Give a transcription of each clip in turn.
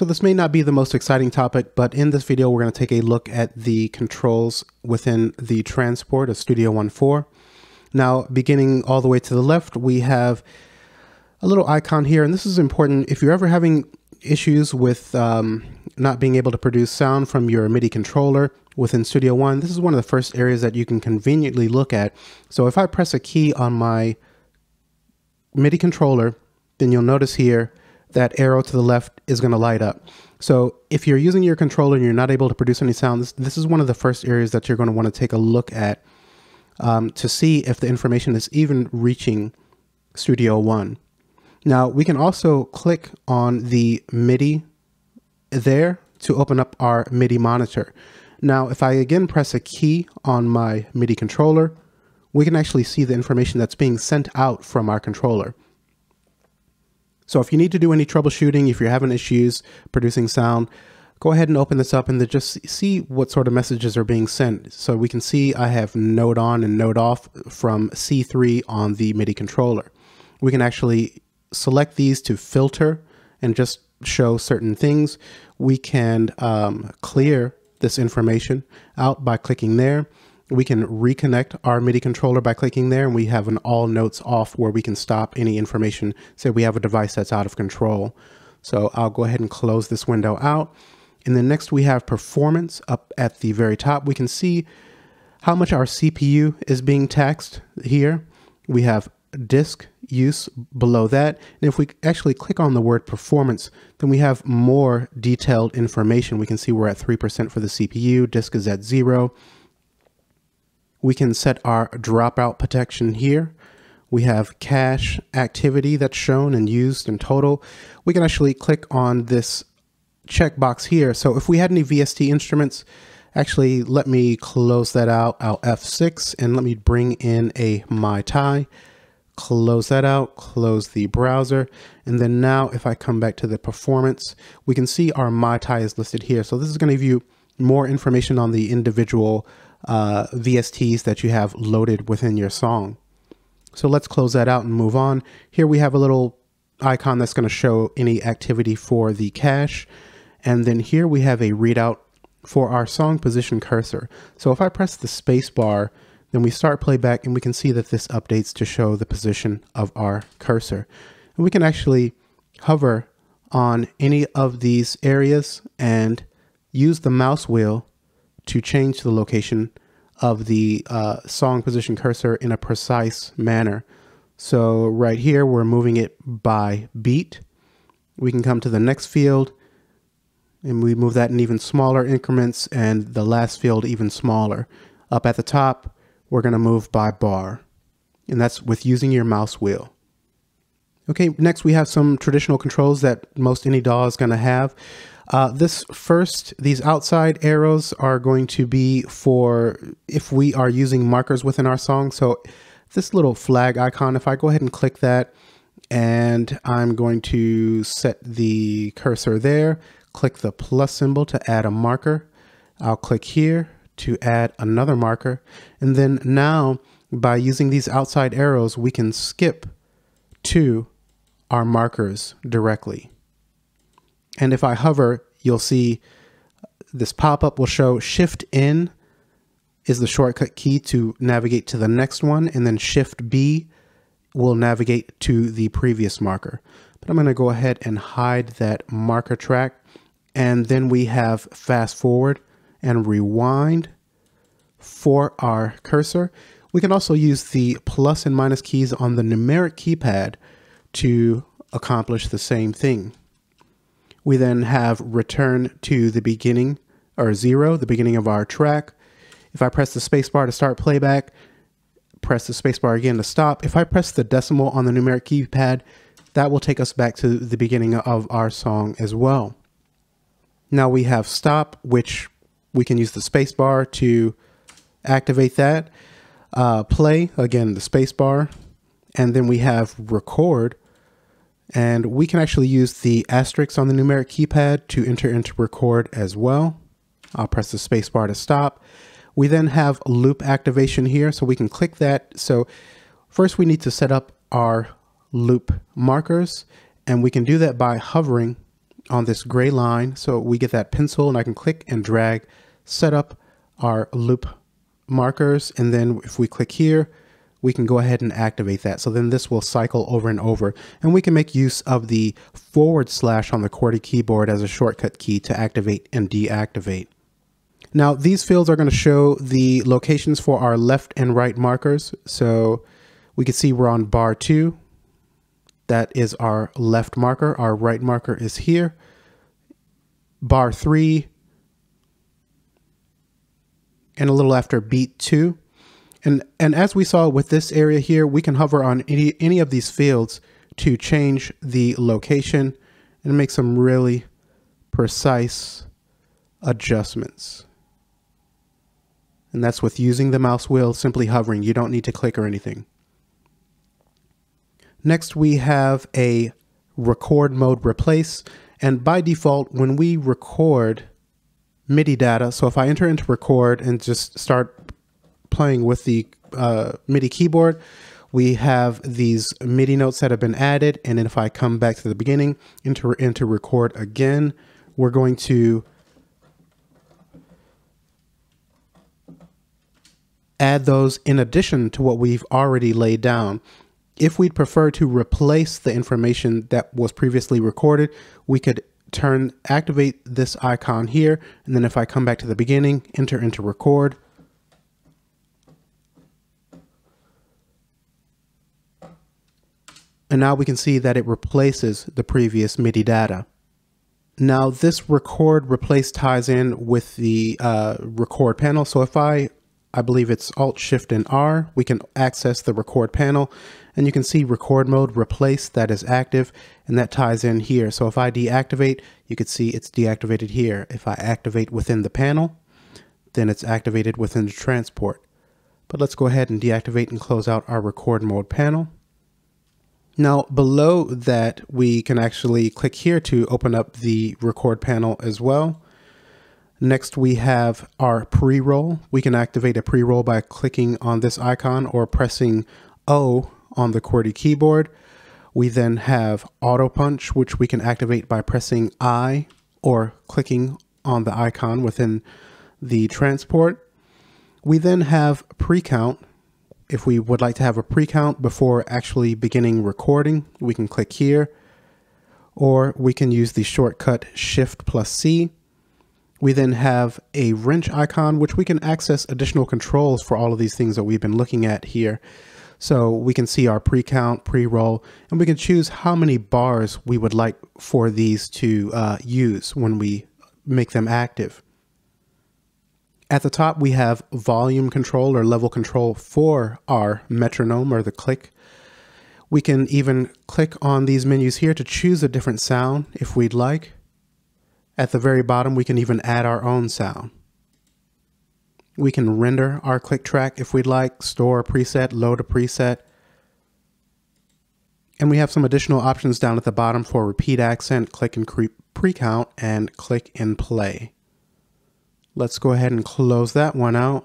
So this may not be the most exciting topic, but in this video, we're going to take a look at the controls within the transport of Studio One 4. Now, beginning all the way to the left, we have a little icon here, and this is important. If you're ever having issues with um, not being able to produce sound from your MIDI controller within Studio One, this is one of the first areas that you can conveniently look at. So if I press a key on my MIDI controller, then you'll notice here that arrow to the left is going to light up. So if you're using your controller and you're not able to produce any sound, this, this is one of the first areas that you're going to want to take a look at um, to see if the information is even reaching Studio One. Now we can also click on the MIDI there to open up our MIDI monitor. Now, if I again press a key on my MIDI controller, we can actually see the information that's being sent out from our controller. So if you need to do any troubleshooting, if you're having issues producing sound, go ahead and open this up and just see what sort of messages are being sent. So we can see I have note on and note off from C3 on the MIDI controller. We can actually select these to filter and just show certain things. We can um, clear this information out by clicking there we can reconnect our MIDI controller by clicking there and we have an all notes off where we can stop any information. Say we have a device that's out of control. So I'll go ahead and close this window out. And then next we have performance up at the very top. We can see how much our CPU is being taxed here. We have disk use below that. And if we actually click on the word performance, then we have more detailed information. We can see we're at 3% for the CPU, disk is at zero. We can set our dropout protection here. We have cache activity that's shown and used in total. We can actually click on this checkbox here. So if we had any VST instruments, actually let me close that out. I'll F6 and let me bring in a Mai Tai. Close that out, close the browser. And then now if I come back to the performance, we can see our Mai Tai is listed here. So this is gonna give you more information on the individual uh, VSTs that you have loaded within your song. So let's close that out and move on. Here we have a little icon that's going to show any activity for the cache. And then here we have a readout for our song position cursor. So if I press the space bar, then we start playback and we can see that this updates to show the position of our cursor. And we can actually hover on any of these areas and use the mouse wheel to change the location of the uh, song position cursor in a precise manner. So right here, we're moving it by beat. We can come to the next field and we move that in even smaller increments and the last field even smaller. Up at the top, we're gonna move by bar and that's with using your mouse wheel. Okay, next we have some traditional controls that most any DAW is gonna have. Uh, this first, these outside arrows are going to be for if we are using markers within our song. So this little flag icon, if I go ahead and click that, and I'm going to set the cursor there, click the plus symbol to add a marker. I'll click here to add another marker. And then now by using these outside arrows, we can skip to our markers directly. And if I hover, you'll see this pop-up will show Shift N is the shortcut key to navigate to the next one, and then Shift B will navigate to the previous marker. But I'm going to go ahead and hide that marker track. And then we have fast forward and rewind for our cursor. We can also use the plus and minus keys on the numeric keypad to accomplish the same thing. We then have return to the beginning or zero, the beginning of our track. If I press the spacebar to start playback, press the spacebar again to stop. If I press the decimal on the numeric keypad, that will take us back to the beginning of our song as well. Now we have stop, which we can use the spacebar to activate that. Uh, play, again, the spacebar. And then we have record, and we can actually use the asterisk on the numeric keypad to enter into record as well. I'll press the spacebar to stop. We then have loop activation here, so we can click that. So first we need to set up our loop markers, and we can do that by hovering on this gray line. So we get that pencil and I can click and drag, set up our loop markers. And then if we click here, we can go ahead and activate that. So then this will cycle over and over and we can make use of the forward slash on the QWERTY keyboard as a shortcut key to activate and deactivate. Now these fields are going to show the locations for our left and right markers. So we can see we're on bar two. That is our left marker. Our right marker is here. Bar three. And a little after beat two. And, and as we saw with this area here, we can hover on any, any of these fields to change the location and make some really precise adjustments. And that's with using the mouse wheel, simply hovering. You don't need to click or anything. Next, we have a record mode replace. And by default, when we record MIDI data, so if I enter into record and just start playing with the uh, MIDI keyboard, we have these MIDI notes that have been added. And if I come back to the beginning, into, into record again, we're going to add those in addition to what we've already laid down. If we'd prefer to replace the information that was previously recorded, we could turn activate this icon here and then if I come back to the beginning enter into record and now we can see that it replaces the previous MIDI data. Now this record replace ties in with the uh, record panel so if I I believe it's Alt Shift and R. We can access the record panel and you can see record mode replace that is active and that ties in here. So if I deactivate, you can see it's deactivated here. If I activate within the panel, then it's activated within the transport. But let's go ahead and deactivate and close out our record mode panel. Now below that, we can actually click here to open up the record panel as well. Next, we have our pre-roll. We can activate a pre-roll by clicking on this icon or pressing O on the QWERTY keyboard. We then have auto punch, which we can activate by pressing I or clicking on the icon within the transport. We then have pre-count. If we would like to have a pre-count before actually beginning recording, we can click here, or we can use the shortcut Shift plus C we then have a wrench icon, which we can access additional controls for all of these things that we've been looking at here. So we can see our pre-count, pre-roll, and we can choose how many bars we would like for these to uh, use when we make them active. At the top, we have volume control or level control for our metronome or the click. We can even click on these menus here to choose a different sound if we'd like. At the very bottom, we can even add our own sound. We can render our click track if we'd like, store a preset, load a preset. And we have some additional options down at the bottom for repeat accent, click and pre-count, and click and play. Let's go ahead and close that one out.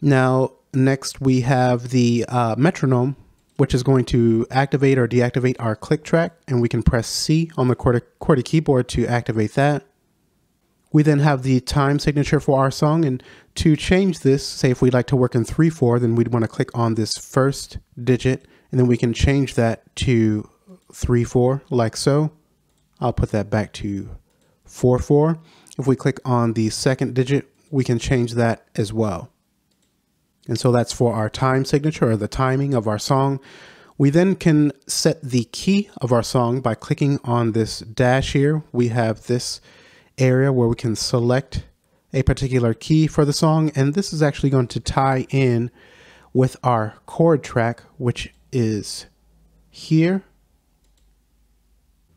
Now, next we have the uh, metronome, which is going to activate or deactivate our click track and we can press C on the QWERTY, keyboard to activate that. We then have the time signature for our song and to change this, say if we'd like to work in 3-4, then we'd want to click on this first digit and then we can change that to 3-4 like so. I'll put that back to 4-4. If we click on the second digit, we can change that as well. And so that's for our time signature or the timing of our song. We then can set the key of our song by clicking on this dash here. We have this area where we can select a particular key for the song. And this is actually going to tie in with our chord track, which is here.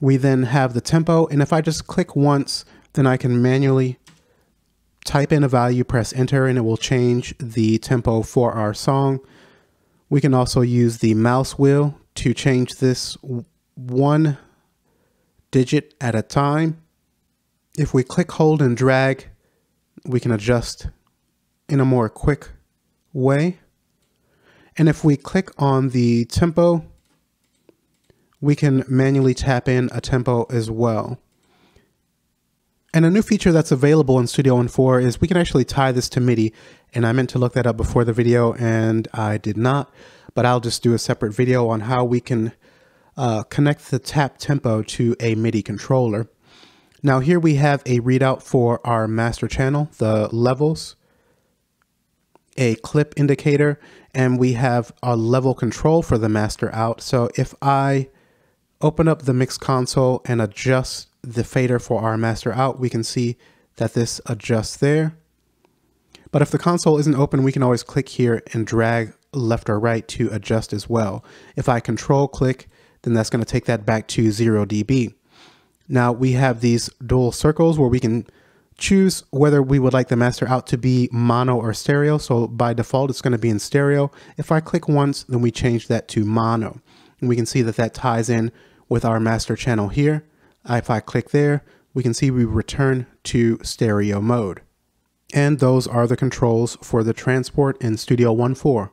We then have the tempo. And if I just click once, then I can manually type in a value, press enter, and it will change the tempo for our song. We can also use the mouse wheel to change this one digit at a time. If we click, hold, and drag, we can adjust in a more quick way. And if we click on the tempo, we can manually tap in a tempo as well. And a new feature that's available in Studio One 4 is we can actually tie this to MIDI. And I meant to look that up before the video and I did not, but I'll just do a separate video on how we can uh, connect the tap tempo to a MIDI controller. Now here we have a readout for our master channel, the levels, a clip indicator, and we have a level control for the master out. So if I open up the mix console and adjust the fader for our master out, we can see that this adjusts there. But if the console isn't open, we can always click here and drag left or right to adjust as well. If I control click, then that's going to take that back to 0 dB. Now we have these dual circles where we can choose whether we would like the master out to be mono or stereo. So by default, it's going to be in stereo. If I click once, then we change that to mono. And we can see that that ties in with our master channel here. Uh, if I click there, we can see we return to stereo mode. And those are the controls for the transport in Studio One 4.